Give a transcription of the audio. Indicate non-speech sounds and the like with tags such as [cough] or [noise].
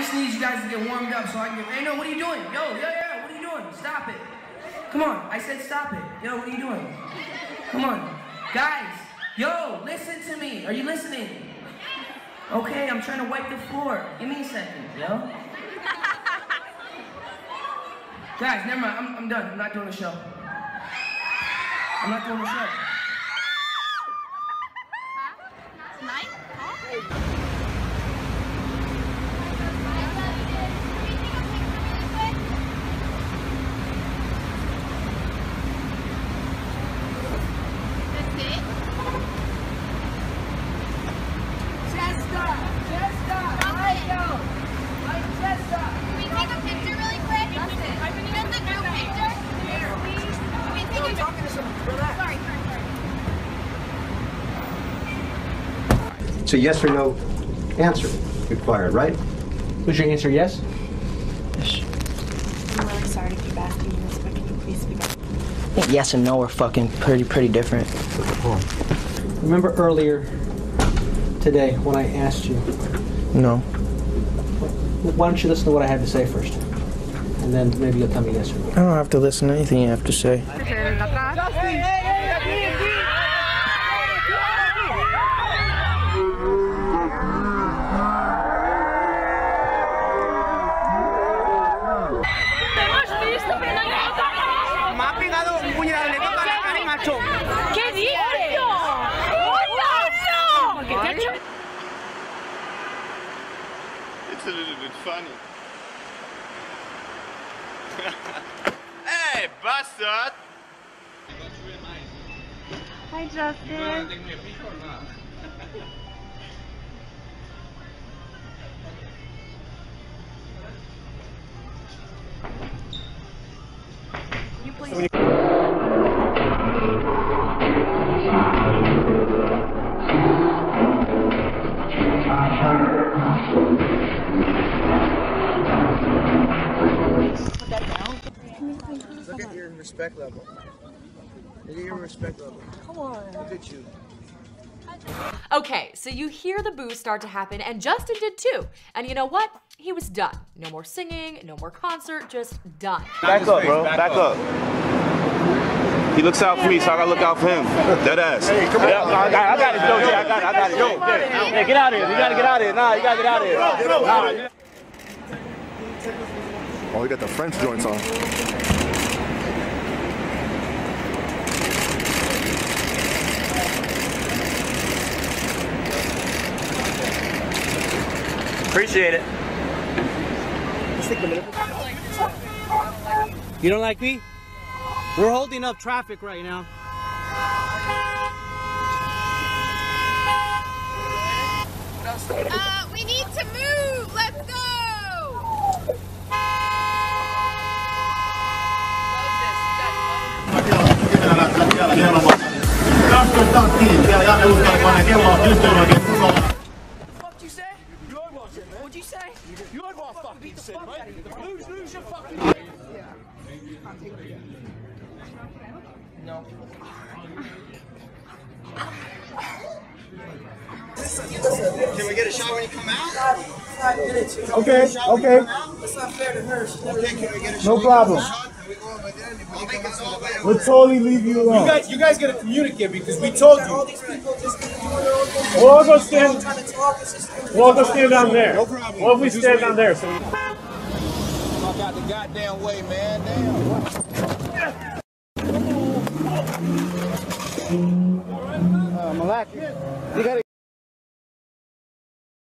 just need you guys to get warmed up so I can get. Hey, no, what are you doing? Yo, yo, yo, what are you doing? Stop it. Come on, I said stop it. Yo, what are you doing? Come on. Guys, yo, listen to me. Are you listening? Okay, I'm trying to wipe the floor. Give me a second, yo. Guys, never mind. I'm, I'm done. I'm not doing the show. I'm not doing the show. Tonight? That's it? Jessica! Jessica! Michael! Like Jessica! Can we take a picture really quick? Just a group picture? Can we take a talking to someone. Relax. Sorry, sorry, sorry. It's a yes or no answer required, right? Was your answer yes? Yes. I'm really sorry to keep asking you this, but can you please speak up? I think yes and no are fucking pretty pretty different. Remember earlier today when I asked you, No. why don't you listen to what I had to say first? And then maybe you'll tell me yes or no. I don't have to listen to anything you have to say. Me la cara y macho. ¿Qué dices? ¡No! Porque te ha hecho... It's a little bit funny. [laughs] hey, bastard! Hi, Justin. Can you please Look at your respect level. Look at your respect level. Come on. Look at you. Okay, so you hear the boo start to happen, and Justin did too. And you know what? He was done. No more singing, no more concert, just done. Back up, bro. Back up. He looks out for me, so I gotta look out for him. Dead ass. Hey, come on. I got, I got it, Joe. I got it. I got it. Yo, hey, get out of here. You gotta get out of here. Nah, you gotta get out of here. Nah, you- Oh, he got the French joints on. Appreciate it. You don't like me? We're holding up traffic right now. Uh, we need to move. Let's go. What you say? What'd you say? You heard what I fucking said, mate. Lose, lose your fucking. No. Can we get a shot when you come out? Okay, okay, It's not fair to her. Okay, can we get a no problem. We go over there? When you come out, We'll totally leave you alone. you guys gotta communicate because we told all these people just doing their own thing. We'll all go stand. Trying to talk. It's just. We'll all go stand down there. No problem. What if we stand down there? So. Fuck out the goddamn way, man. Damn. Uh, Malaki, you gotta.